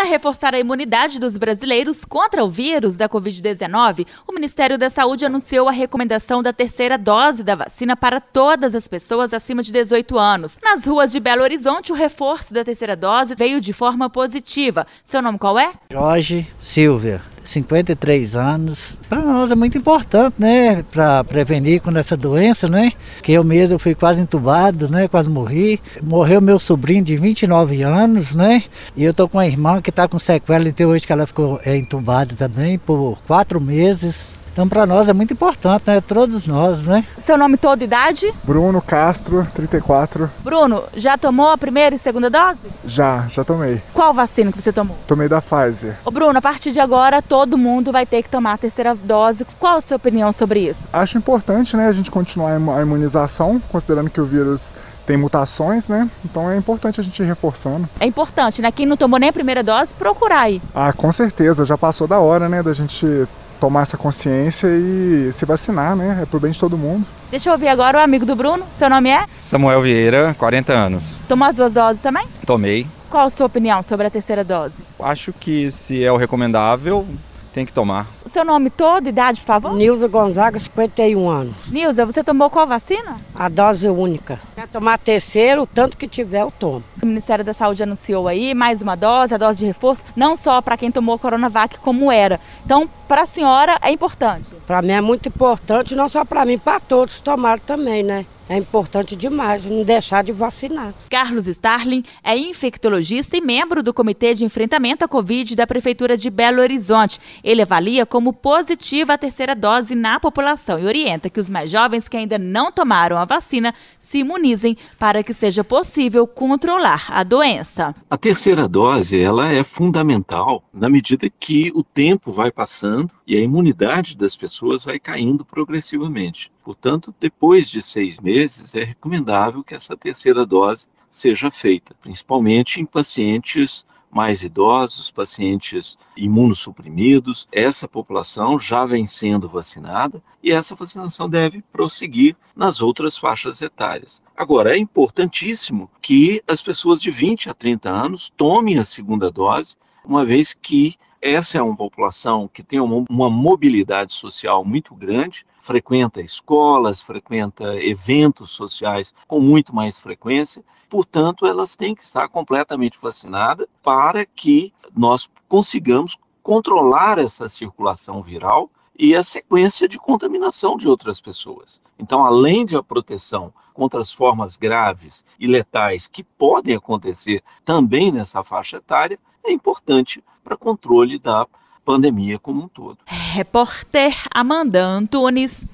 Para reforçar a imunidade dos brasileiros contra o vírus da Covid-19, o Ministério da Saúde anunciou a recomendação da terceira dose da vacina para todas as pessoas acima de 18 anos. Nas ruas de Belo Horizonte, o reforço da terceira dose veio de forma positiva. Seu nome qual é? Jorge Silvia. 53 anos. Para nós é muito importante, né, para prevenir com essa doença, né? Que eu mesmo fui quase entubado, né, quase morri. Morreu meu sobrinho de 29 anos, né? E eu tô com uma irmã que está com sequela até hoje que ela ficou é, entubada também por quatro meses. Então, para nós é muito importante, né? Todos nós, né? Seu nome toda idade? Bruno Castro, 34. Bruno, já tomou a primeira e segunda dose? Já, já tomei. Qual vacina que você tomou? Tomei da Pfizer. Ô Bruno, a partir de agora todo mundo vai ter que tomar a terceira dose. Qual a sua opinião sobre isso? Acho importante, né, a gente continuar a imunização, considerando que o vírus tem mutações, né? Então é importante a gente ir reforçando. É importante, né? Quem não tomou nem a primeira dose, procurar aí. Ah, com certeza, já passou da hora, né, da gente tomar essa consciência e se vacinar, né? É pro bem de todo mundo. Deixa eu ouvir agora o amigo do Bruno. Seu nome é? Samuel Vieira, 40 anos. Tomou as duas doses também? Tomei. Qual a sua opinião sobre a terceira dose? Acho que se é o recomendável, tem que tomar. Seu nome todo, idade, por favor? Nilza Gonzaga, 51 anos. Nilza, você tomou qual vacina? A dose única. Quer tomar a terceira, o tanto que tiver eu tomo. O Ministério da Saúde anunciou aí mais uma dose, a dose de reforço, não só para quem tomou Coronavac como era. Então, para a senhora é importante? Para mim é muito importante, não só para mim, para todos tomarem também, né? É importante demais não deixar de vacinar. Carlos Starling é infectologista e membro do Comitê de Enfrentamento à Covid da Prefeitura de Belo Horizonte. Ele avalia como positiva a terceira dose na população e orienta que os mais jovens que ainda não tomaram a vacina se imunizem para que seja possível controlar a doença. A terceira dose ela é fundamental na medida que o tempo vai passando e a imunidade das pessoas vai caindo progressivamente. Portanto, depois de seis meses, é recomendável que essa terceira dose seja feita, principalmente em pacientes mais idosos, pacientes imunossuprimidos. Essa população já vem sendo vacinada e essa vacinação deve prosseguir nas outras faixas etárias. Agora, é importantíssimo que as pessoas de 20 a 30 anos tomem a segunda dose, uma vez que essa é uma população que tem uma, mobilidade social muito grande, frequenta escolas, frequenta eventos sociais com muito mais frequência, portanto, elas têm que estar completamente vacinadas para que nós consigamos controlar essa circulação viral e a sequência de contaminação de outras pessoas. Então, além de a proteção contra as formas graves e letais que podem acontecer também nessa faixa etária, é importante para controle da pandemia como um todo. Repórter Amanda Antunes.